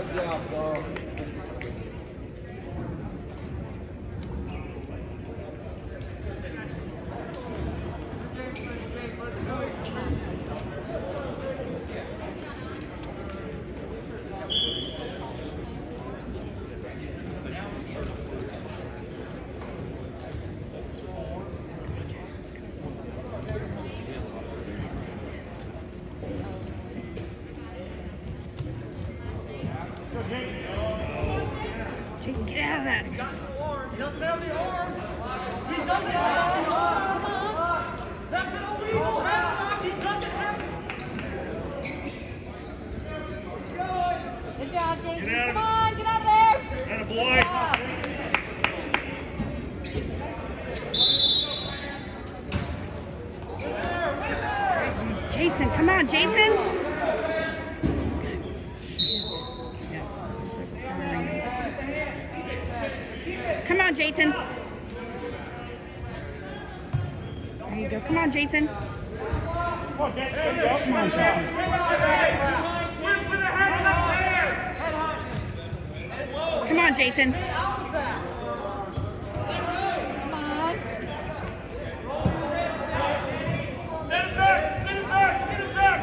Good job, Carl. Jake, get out of that. He doesn't have the arm. He doesn't have the arm. That's an illegal headlock. He doesn't have Good job, Jason. Get Come on, get out of there. Atta Good boy. Jason, come on, Jason. Come on, Jason. There you go. Come on, Jason. Come on, James. There you go. Come on, Jason. Swim for the headlock there. Come on, Jason. Come on. Sit him back. Sit him back. Sit him back.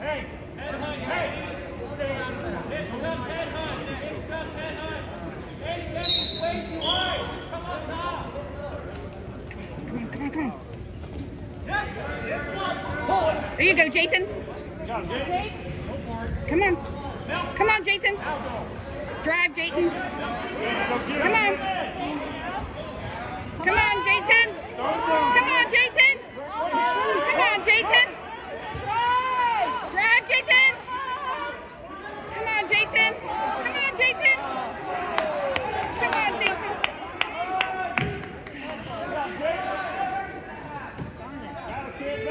Hey. Head high. Hey. Stay out of that. Head high. Head high. Head high. Head high. Hey, Kenny's way too high. Come on, top. Come on, come on, come on. Yes. Yes. Pull it. There you go, James. Come on. Come on, Jason. Drive, Jason. Come on. Come on, Jason. Come on, Jason. Come on, Jason. Drive, Jason. Come on, Jason. Come on, Jason. Come on, Jason. Get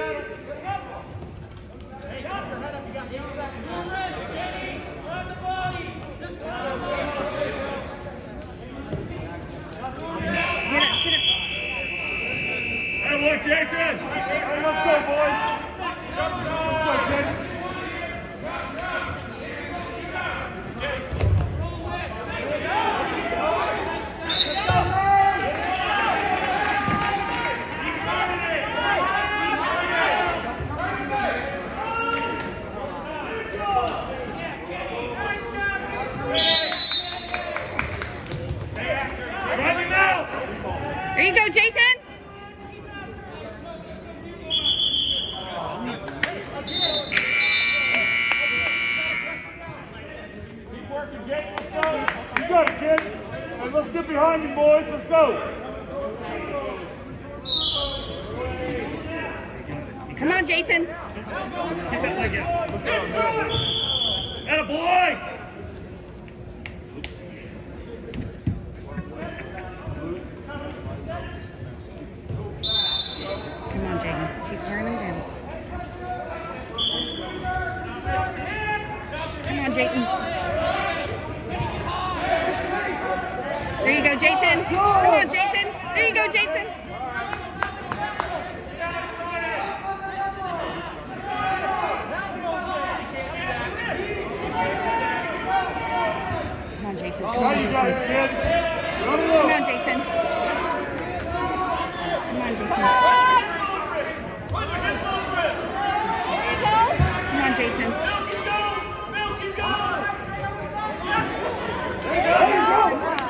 up, get up. Boy, let's go, boys. Let's go, Jason. Drive him out. There you go, Jason. Keep working, Jake. Let's go. You got it, kid. Hey, let's get behind you, boys. Let's go. Come on, Jason. Get that leg out. Atta boy. Come on. Keep turning him down. Come on, Jason. There you go, Jason. Come on, Jason. There you go, Jason. Come on, Jason. Come on, Jason. Put your hip over it. There you go. Come on, Jason. Bill, keep going. Bill, keep going.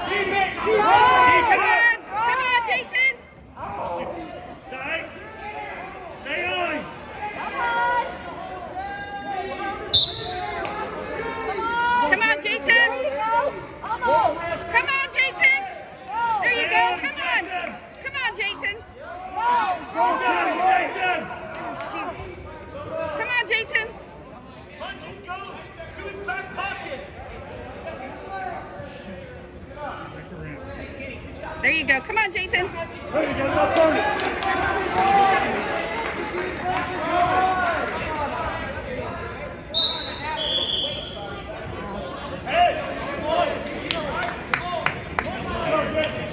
Keep it. Keep Come it. on. Come on, Jason. Tight. Stay on him. Come on. Come on. Come on, Jason. There you go. Almost. Come on, Jason. Go. There you Stay go. on him, Come on. Jason. Come on, Jason. Go. Go get him, Jason. Oh, shoot. Come on, Jason. There you go. Come on, Jason. There you go. Now turn it. Hey, boy. Go, Jason.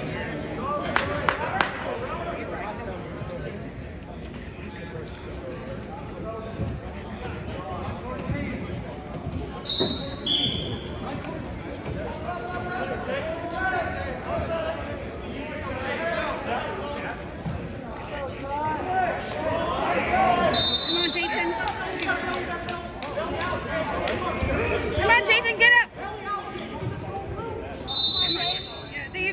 Come on, Jason. Come on, Jason, get up. Yeah, there you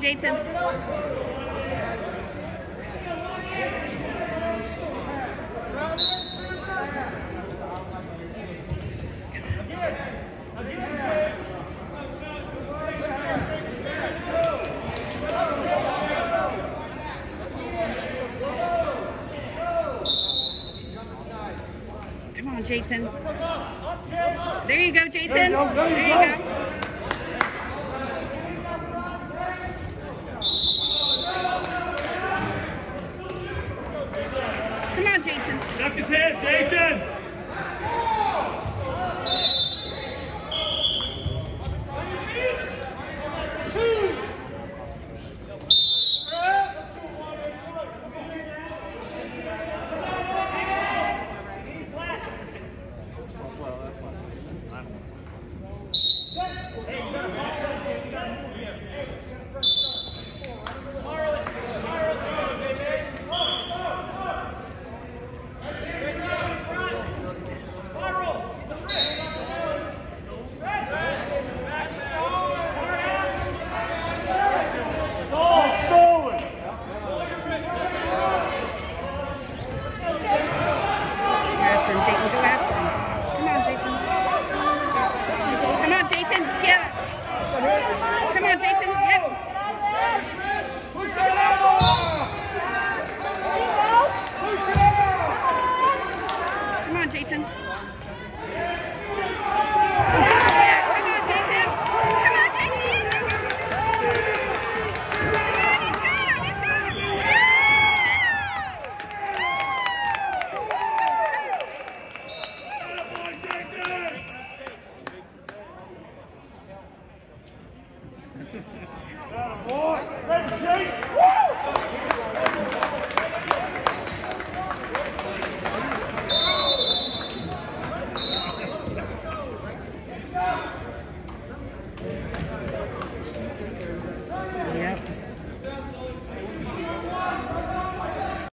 Come on, Jason. Come on, Jason. There you go. There you go, there you There you go. go. Come on, Jason. Duck his head, Jason.